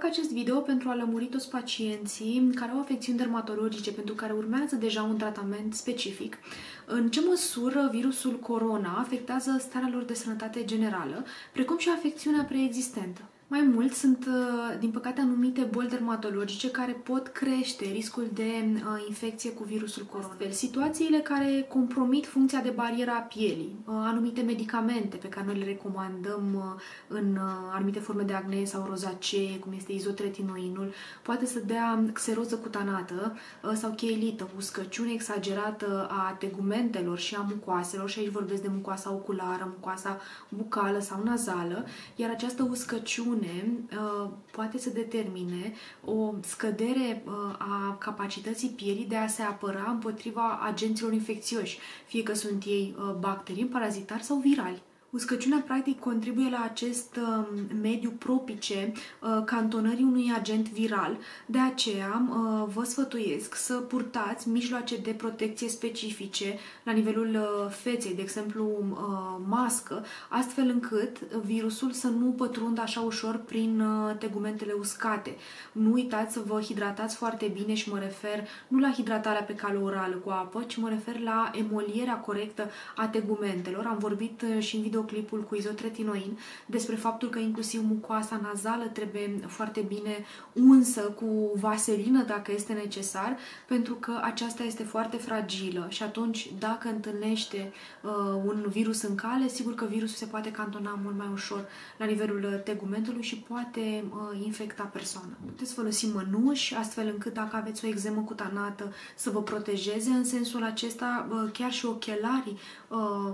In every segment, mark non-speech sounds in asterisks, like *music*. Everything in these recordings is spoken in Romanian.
Fac acest video pentru a lămuri toți pacienții care au afecțiuni dermatologice, pentru care urmează deja un tratament specific, în ce măsură virusul corona afectează starea lor de sănătate generală, precum și afecțiunea preexistentă. Mai mult, sunt, uh, din păcate, anumite boli dermatologice care pot crește riscul de uh, infecție cu virusul corona. Astfel, situațiile care compromit funcția de barieră a pielii, uh, anumite medicamente pe care noi le recomandăm în anumite forme de acne sau rozacee, cum este izotretinoinul, poate să dea xeroză cutanată sau cheilită, uscăciune exagerată a tegumentelor și a mucoaselor, și aici vorbesc de mucoasa oculară, mucoasa bucală sau nazală, iar această uscăciune spune uh, poate să determine o scădere uh, a capacității pielii de a se apăra împotriva agenților infecțioși, fie că sunt ei uh, bacterii, parazitari sau virali. Uscăciunea, practic, contribuie la acest uh, mediu propice uh, cantonării unui agent viral. De aceea, uh, vă sfătuiesc să purtați mijloace de protecție specifice la nivelul uh, feței, de exemplu, uh, mască, astfel încât virusul să nu pătrundă așa ușor prin uh, tegumentele uscate. Nu uitați să vă hidratați foarte bine și mă refer nu la hidratarea pe cale orală cu apă, ci mă refer la emolierea corectă a tegumentelor. Am vorbit uh, și în video videoclipul cu izotretinoin despre faptul că inclusiv mucoasa nazală trebuie foarte bine unsă cu vaselină dacă este necesar, pentru că aceasta este foarte fragilă. Și atunci dacă întâlnește uh, un virus în cale, sigur că virusul se poate cantona mult mai ușor la nivelul uh, tegumentului și poate uh, infecta persoana. Puteți folosi mănuși astfel încât dacă aveți o exemă cutanată să vă protejeze. În sensul acesta, uh, chiar și ochelarii uh,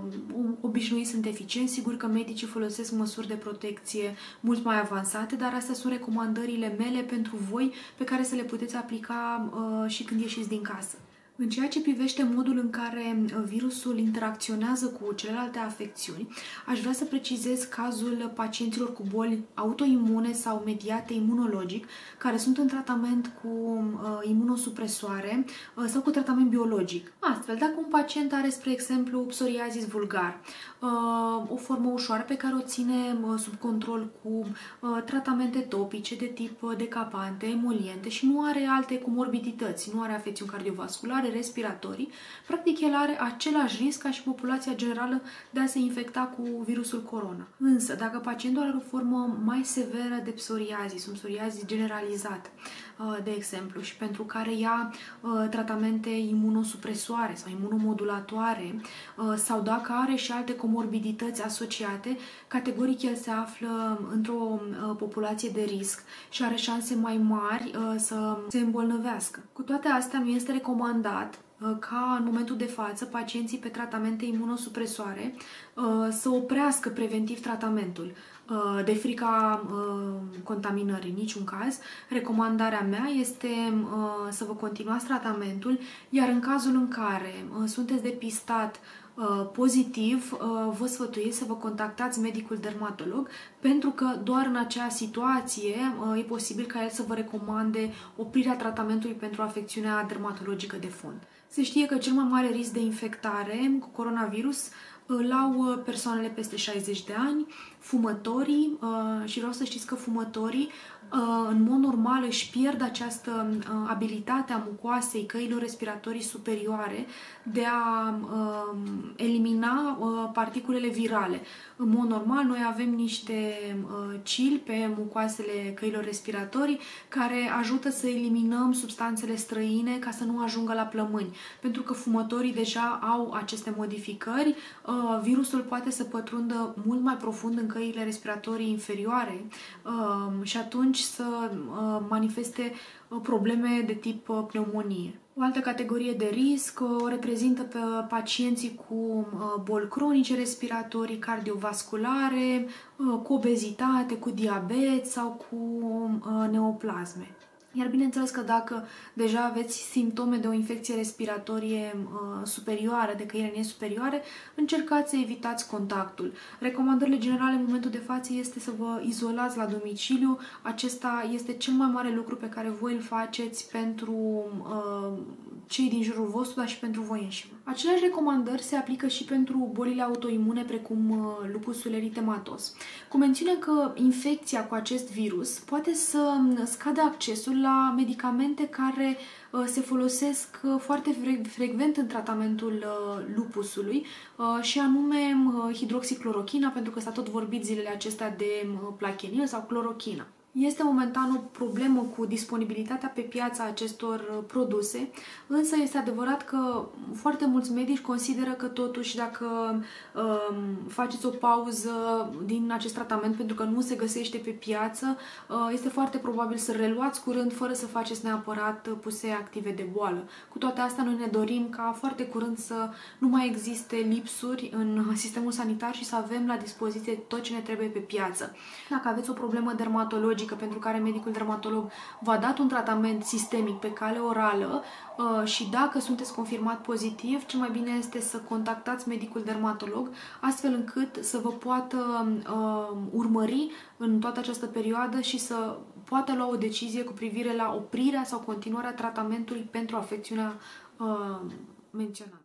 obișnuiți sunt eficienți suficient. Sigur că medicii folosesc măsuri de protecție mult mai avansate, dar astea sunt recomandările mele pentru voi pe care să le puteți aplica uh, și când ieșiți din casă. În ceea ce privește modul în care uh, virusul interacționează cu celelalte afecțiuni, aș vrea să precizez cazul pacienților cu boli autoimune sau mediate imunologic, care sunt în tratament cu uh, imunosupresoare uh, sau cu tratament biologic. Astfel, dacă un pacient are, spre exemplu, psoriazis vulgar, uh, o formă ușoară pe care o ține uh, sub control cu uh, tratamente topice de tip uh, decapante, emoliente și nu are alte comorbidități, nu are afecțiuni cardiovasculare, bolare respiratorii, practic el are același risc ca și populația generală de a se infecta cu virusul corona. Însă, dacă pacientul are o formă mai severă de psoriazis, un psoriazis generalizat, uh, de exemplu, și pentru care ia uh, tratamente imunosupresoare sau imunomodulatoare, uh, sau dacă are și alte comorbidități asociate, categoric el se află într-o populație de risc și are șanse mai mari să se îmbolnăvească. Cu toate astea, nu este recomandat recomandat uh, ca în momentul de față pacienții pe tratamente imunosupresoare uh, să oprească preventiv tratamentul uh, de frica contaminării, în niciun caz. Recomandarea mea este să vă continuați tratamentul, iar în cazul în care sunteți depistat Uh, pozitiv, uh, vă sfătuiesc să vă contactați medicul dermatolog pentru că doar în acea situație uh, e posibil ca el să vă recomande oprirea tratamentului pentru afecțiunea dermatologică de fond. Se știe că cel mai mare risc de infectare cu coronavirus îl au persoanele peste 60 de ani, fumătorii și vreau să știți că fumătorii Uh, în mod normal își pierd această uh, abilitate a mucoasei căilor respiratorii superioare de a uh, elimina particulele virale. În mod normal, noi avem niște cili pe mucoasele căilor respiratorii care ajută să eliminăm substanțele străine ca să nu ajungă la plămâni. Pentru că fumătorii deja au aceste modificări, virusul poate să pătrundă mult mai profund în căile respiratorii inferioare și atunci atunci să uh, manifeste uh, probleme de tip uh, pneumonie. O altă categorie de risc o reprezintă pe pacienții cu boli cronice respiratorii, cardiovasculare, cu obezitate, cu diabet sau cu neoplasme. Iar bineînțeles că dacă deja aveți simptome de o infecție respiratorie uh, superioară, de căierenie superioare, încercați să evitați contactul. Recomandările generale în momentul de față este să vă izolați la domiciliu. Acesta este cel mai mare lucru pe care voi îl faceți pentru uh, cei din jurul vostru, dar și pentru voi înșivă. Aceleași recomandări se aplică și pentru bolile autoimune precum uh, lupusul eritematos, cu mențiune că infecția cu acest virus poate să scadă accesul la medicamente care uh, se folosesc uh, foarte frecvent în tratamentul lupusului și anume hidroxiclorochina, pentru că s-a tot vorbit zilele acestea de plachenil sau clorochina. Este momentan o problemă cu disponibilitatea pe piața acestor uh, produse, însă este adevărat că foarte mulți medici consideră că totuși dacă um, faceți o pauză din acest tratament pentru că nu se găsește pe piață, uh, este foarte probabil să reluați curând fără să faceți neapărat puse active de boală. Cu toate astea, noi ne dorim ca foarte curând să nu mai existe lipsuri în *laughs* sistemul sanitar și să avem la dispoziție tot ce ne trebuie pe piață. Dacă aveți o problemă dermatologică, chirurgică pentru care medicul dermatolog v-a dat un tratament sistemic pe cale orală uh, și dacă sunteți confirmat pozitiv, cel mai bine este să contactați medicul dermatolog astfel încât să vă poată uh, urmări în toată această perioadă și să poată lua o decizie cu privire la oprirea sau continuarea tratamentului pentru afecțiunea uh, menționată.